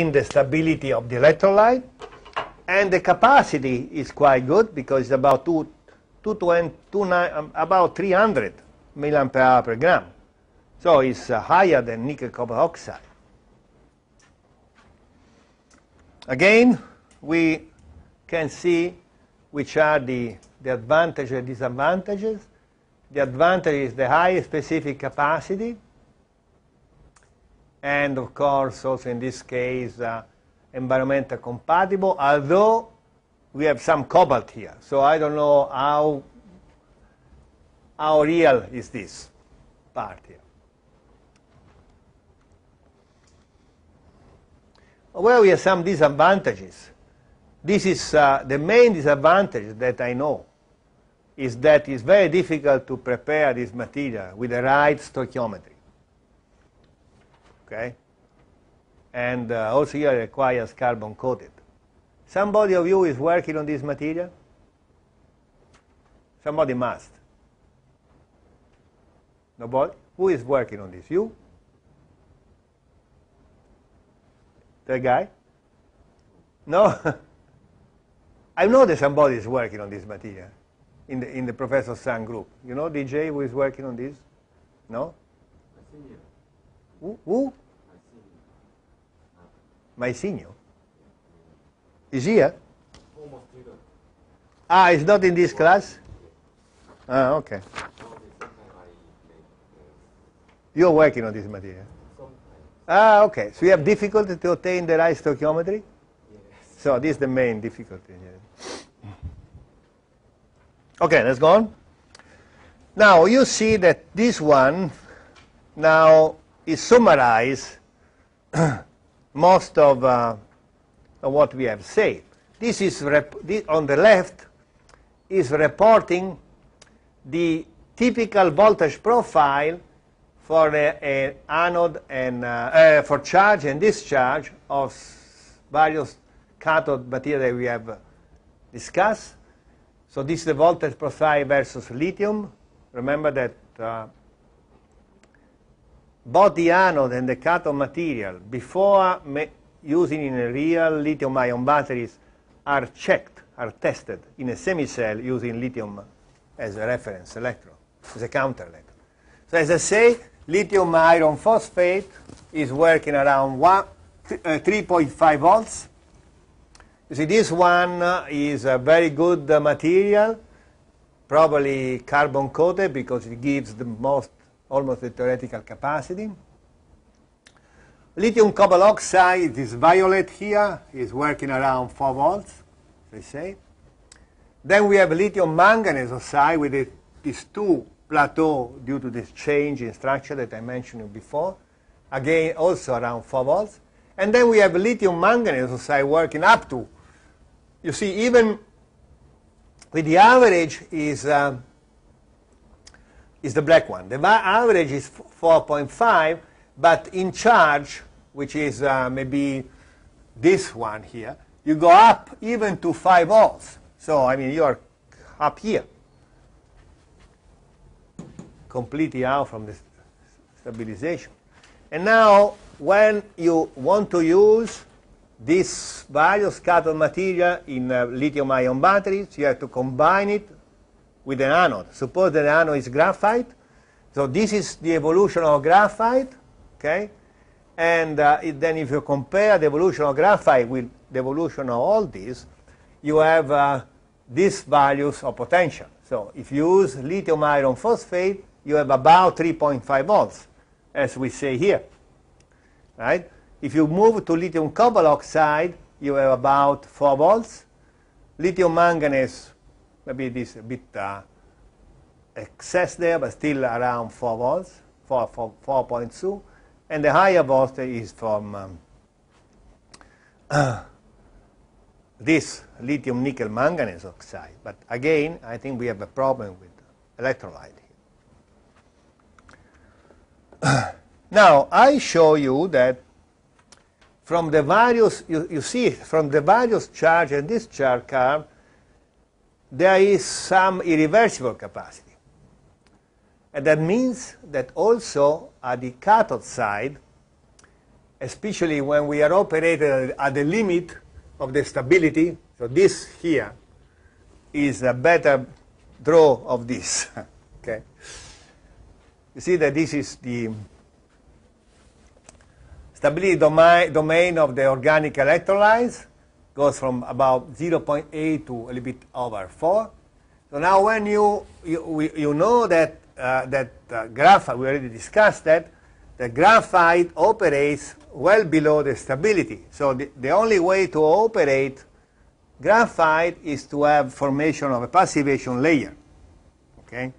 in the stability of the electrolyte. And the capacity is quite good because it's about, two, two, two, two nine, um, about 300 milliampere hour per gram. So it's uh, higher than nickel cobalt oxide. Again, we can see which are the, the advantages and disadvantages. The advantage is the high specific capacity, and of course, also in this case, uh, environmental compatible, although we have some cobalt here. So I don't know how, how real is this part here. Well, we have some disadvantages. This is uh, the main disadvantage that I know is that it's very difficult to prepare this material with the right stoichiometry. Okay? And uh, also here requires carbon coated. Somebody of you is working on this material? Somebody must. Nobody? Who is working on this? You? The guy? No? I know that somebody is working on this material in the, in the Professor Sun group. You know DJ who is working on this? No? Who? who? Mycenio. Is he here? Ah, he's not in this class? Ah, okay. You're working on this material? Ah, okay. So you have difficulty to obtain the right stoichiometry? So this is the main difficulty. Okay, let's go on. Now you see that this one now is summarized most of, uh, what we have said. This is this on the left is reporting the typical voltage profile for an anode and uh, uh, for charge and discharge of various cathode material that we have discussed. So this is the voltage profile versus lithium. Remember that uh, both the anode and the cathode material, before using in a real lithium-ion batteries, are checked, are tested in a semi-cell using lithium as a reference electrode, as a counter electrode. So as I say, lithium iron phosphate is working around uh, 3.5 volts. You see, this one uh, is a very good uh, material, probably carbon coated because it gives the most, almost the theoretical capacity. Lithium cobalt oxide is violet here, is working around 4 volts, they say. Then we have lithium manganese oxide with it, these two plateau due to this change in structure that I mentioned before. Again, also around 4 volts. And then we have lithium manganese oxide working up to. You see, even with the average is, uh, is the black one. The average is 4.5, but in charge, which is uh, maybe this one here, you go up even to 5 volts. So, I mean, you're up here completely out from the stabilization. And now, when you want to use this various cathode material in uh, lithium-ion batteries, you have to combine it with an anode. Suppose that the anode is graphite. So this is the evolution of graphite, okay? And uh, it, then if you compare the evolution of graphite with the evolution of all these, you have uh, these values of potential. So if you use lithium iron phosphate, you have about 3.5 volts, as we say here. Right? If you move to lithium cobalt oxide, you have about 4 volts. Lithium manganese, maybe this a bit uh, excess there, but still around 4 volts, 4.2. And the higher voltage is from um, uh, this lithium nickel manganese oxide. But again, I think we have a problem with electrolyte. Here. now, I show you that from the various, you, you see, from the various charge and discharge curve, there is some irreversible capacity. And that means that also at the cathode side, especially when we are operated at the limit of the stability. So this here is a better draw of this. okay. You see that this is the stability domain, domain of the organic electrolytes goes from about 0.8 to a little bit over 4. So now when you, you, you know that, uh, that uh, graphite, we already discussed that, the graphite operates well below the stability. So the, the only way to operate graphite is to have formation of a passivation layer, okay,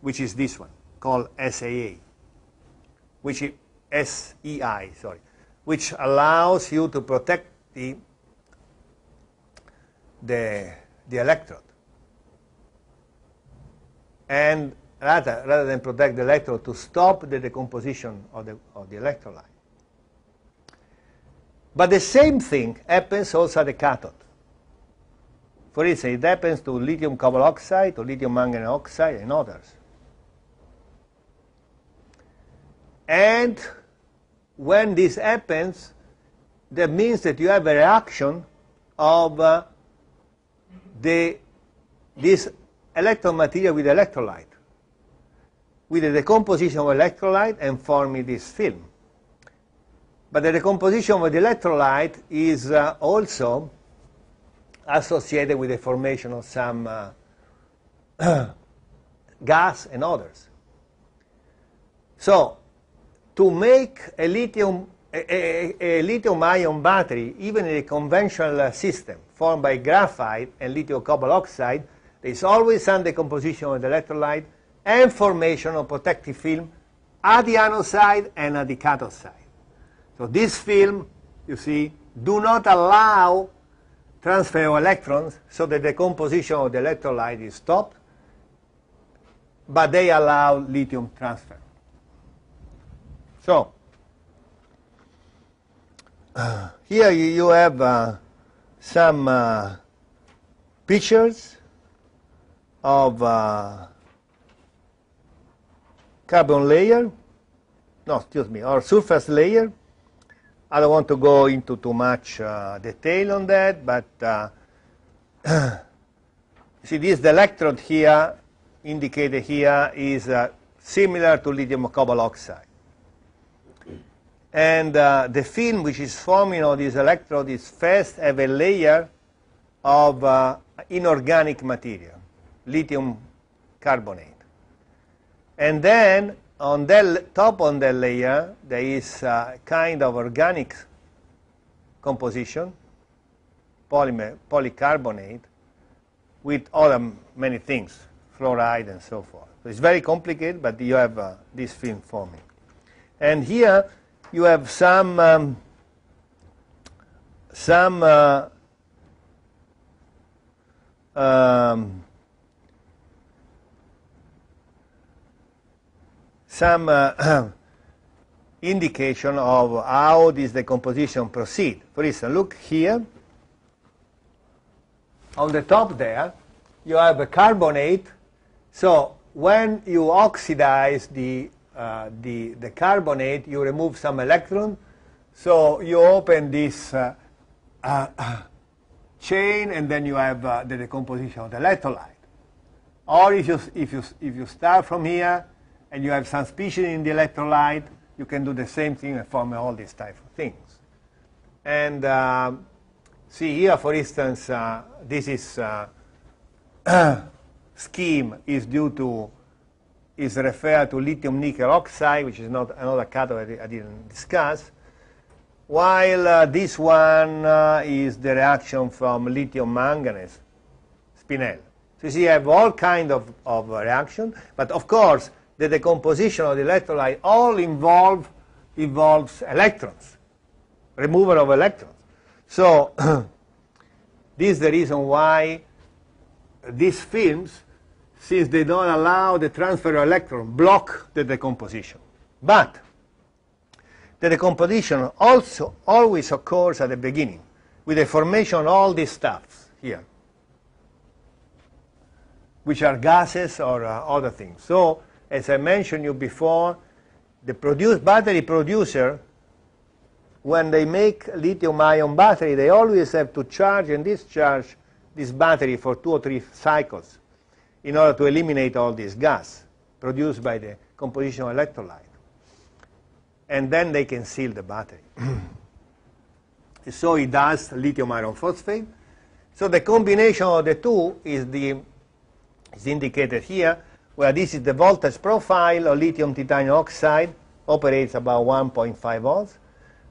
which is this one, called SAA, which is SEI, sorry, which allows you to protect the, the, the electrode. And rather, rather than protect the electrode, to stop the decomposition of the, of the electrolyte. But the same thing happens also at the cathode. For instance, it happens to lithium cobalt oxide, to lithium manganese oxide, and others. And when this happens, that means that you have a reaction of uh, the, this electrode material with electrolyte, with the decomposition of electrolyte and forming this film. But the decomposition of the electrolyte is uh, also associated with the formation of some uh, gas and others. So, to make a lithium, lithium ion battery, even in a conventional system formed by graphite and lithium cobalt oxide, there is always some decomposition of the electrolyte and formation of protective film at the anode side and at the cathode side. So this film, you see, do not allow transfer of electrons so that the composition of the electrolyte is stopped, but they allow lithium transfer. So, uh, here you have uh, some uh, pictures of uh, carbon layer, no, excuse me, or surface layer. I don't want to go into too much uh, detail on that, but uh, see this electrode here indicated here is similar to lithium cobalt oxide. And uh, the film which is forming on this electrode is first have a layer of uh, inorganic material, lithium carbonate. And then on the top on the layer, there is a kind of organic composition, polymer, polycarbonate, with other many things, fluoride and so forth. So it's very complicated, but you have uh, this film forming. And here you have some um, some uh, um, some uh, indication of how this decomposition proceed. For instance, look here. On the top there, you have a carbonate. So when you oxidize the, uh, the, the, carbonate, you remove some electron. So you open this uh, uh chain, and then you have uh, the decomposition of the electrolyte. Or if you, if, you, if you start from here, and you have some species in the electrolyte, you can do the same thing and form all these type of things. And uh, see here, for instance, uh, this is scheme is due to is referred to lithium nickel oxide, which is not another cathode I, didn't discuss. While uh, this one uh, is the reaction from lithium manganese, spinel. So you see, you have all kind of, of reaction, but of course, the decomposition of the electrolyte all involve involves electrons, removal of electrons. So this is the reason why these films, since they don't allow the transfer of electron, block the decomposition. But the decomposition also always occurs at the beginning with the formation of all these stuffs here, which are gases or uh, other things. So as I mentioned you before, the produce, battery producer when they make lithium-ion battery, they always have to charge and discharge this battery for two or three cycles in order to eliminate all this gas produced by the composition of electrolyte. And then they can seal the battery. so it does lithium iron phosphate. So the combination of the two is, the, is indicated here, where this is the voltage profile of lithium titanium oxide, operates about 1.5 volts.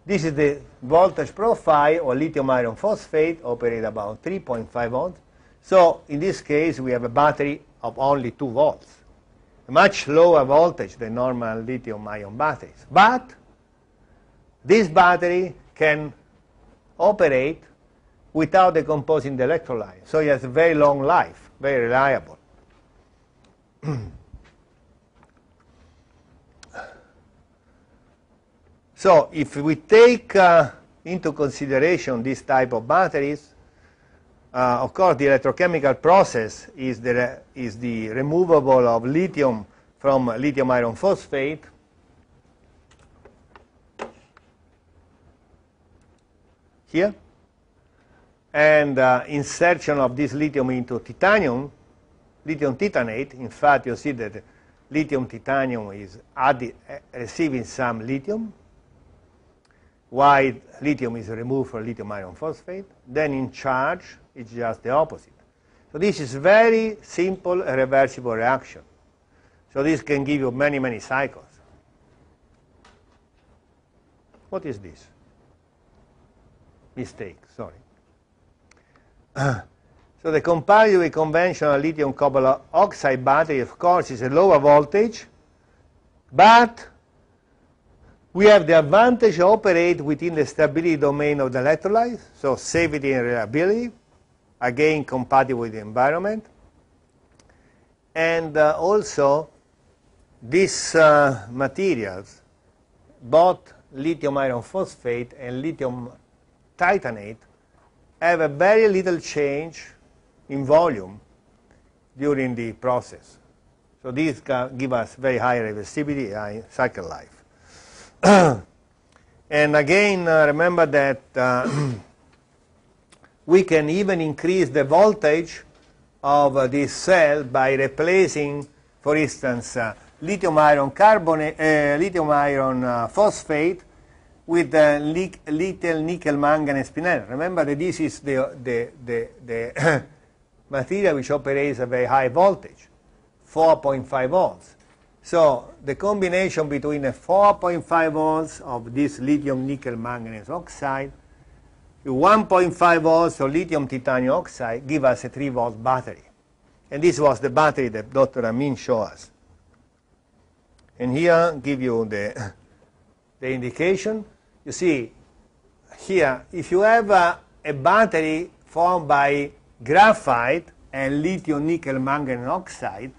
This is the voltage profile of lithium iron phosphate, operates about 3.5 volts. So in this case, we have a battery of only 2 volts, much lower voltage than normal lithium ion batteries. But this battery can operate without decomposing the electrolyte. So it has a very long life, very reliable. so if we take uh, into consideration this type of batteries, uh, of course, the electrochemical process is the, is the removable of lithium from lithium iron phosphate here and uh, insertion of this lithium into titanium, lithium titanate. In fact, you see that lithium titanium is added, uh, receiving some lithium, while lithium is removed from lithium iron phosphate. Then in charge, it's just the opposite. So this is very simple reversible reaction. So this can give you many, many cycles. What is this? Mistake, sorry. so the comparative with conventional lithium cobalt oxide battery, of course, is a lower voltage, but we have the advantage to operate within the stability domain of the electrolyte, so safety and reliability, again compatible with the environment. And uh, also, these uh, materials, both lithium iron phosphate and lithium titanate, have a very little change in volume during the process. So these give us very high reversibility, high cycle life. and again, uh, remember that uh, we can even increase the voltage of uh, this cell by replacing, for instance, uh, lithium iron carbonate, uh, lithium iron uh, phosphate with uh, lithium nickel manganese spinel. Remember that this is the, the, the, the material which operates at very high voltage, 4.5 volts. So the combination between the 4.5 volts of this lithium nickel manganese oxide 1.5 volts of lithium titanium oxide give us a 3 volt battery. And this was the battery that Dr. Amine showed us. And here give you the, the indication. You see, here, if you have a, a battery formed by graphite and lithium nickel manganese oxide,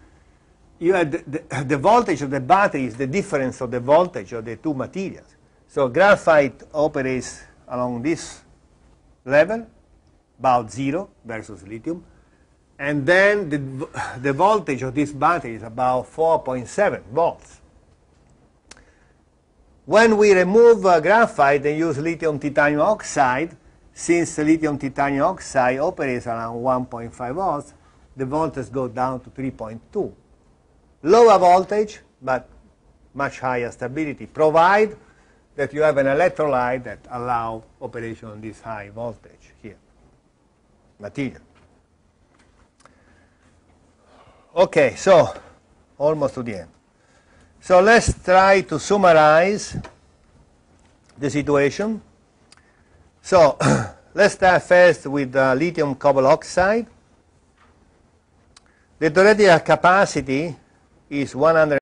you have the, the, the, voltage of the battery is the difference of the voltage of the two materials. So graphite operates along this level, about zero versus lithium. And then the, the voltage of this battery is about 4.7 volts. When we remove uh, graphite and use lithium titanium oxide, since lithium titanium oxide operates around 1.5 volts, the voltage goes down to 3.2. Lower voltage, but much higher stability, provide that you have an electrolyte that allow operation on this high voltage here, material. Okay, so almost to the end. So let's try to summarize the situation. So let's start first with uh, lithium cobalt oxide. The theoretical capacity is 100